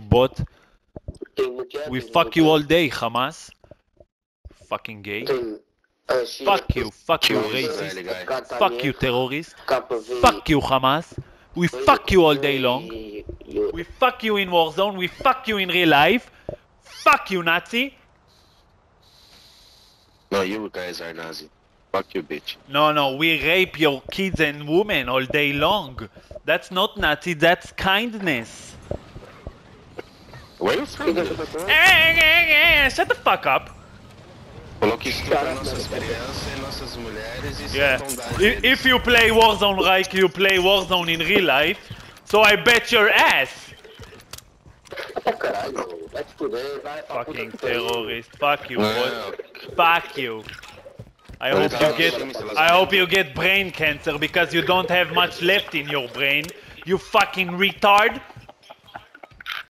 bot. We fuck you all day, Hamas. Fucking gay. Tem a China, Fuck you, fuck you, racist. Israeli guy. KTM, Fuck you, terrorist. Fuck you, Hamas. We fuck you all day long. We fuck you in Warzone. We fuck you in real life. Fuck you, Nazi. No, you guys are Nazi. Fuck you, bitch. No, no, we rape your kids and women all day long. That's not Nazi, that's kindness. Where you from? Fica dude? super Eh, eh, eh, shut the fuck up. Falou que estupra nossas crianças nossas mulheres e Yeah. soltam dar I- deles. If you play Warzone like you play Warzone in real life, so I bet your ass. pra caralho. Vai te fuder, vai pra Fucking terrorist. Fuck you, boy. Fuck you. I hope you get shame, it's a I lot. hope you get brain cancer because you don't have much left in your brain. You fucking retard.